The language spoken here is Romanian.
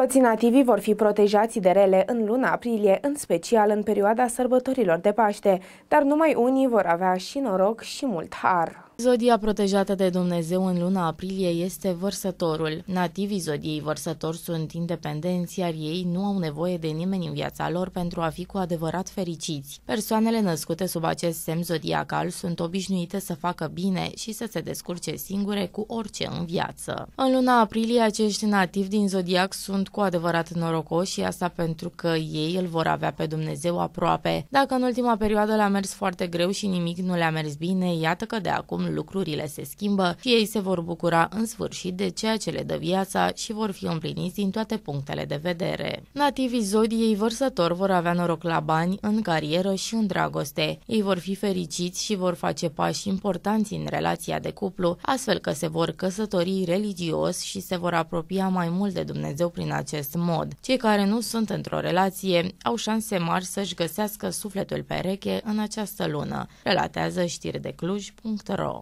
Toți nativii vor fi protejați de rele în luna aprilie, în special în perioada sărbătorilor de Paște, dar numai unii vor avea și noroc și mult har. Zodia protejată de Dumnezeu în luna aprilie este vărsătorul. Nativii zodiei vărsător sunt independenți, iar ei nu au nevoie de nimeni în viața lor pentru a fi cu adevărat fericiți. Persoanele născute sub acest semn zodiacal sunt obișnuite să facă bine și să se descurce singure cu orice în viață. În luna aprilie, acești nativi din zodiac sunt cu adevărat norocoși și asta pentru că ei îl vor avea pe Dumnezeu aproape. Dacă în ultima perioadă le-a mers foarte greu și nimic nu le-a mers bine, iată că de acum lucrurile se schimbă și ei se vor bucura în sfârșit de ceea ce le dă viața și vor fi împliniți din toate punctele de vedere. Nativii zodiei vărsător vor avea noroc la bani, în carieră și în dragoste. Ei vor fi fericiți și vor face pași importanți în relația de cuplu, astfel că se vor căsători religios și se vor apropia mai mult de Dumnezeu prin acest mod. Cei care nu sunt într-o relație au șanse mari să-și găsească sufletul pereche în această lună, relatează știri de Cluj.ro.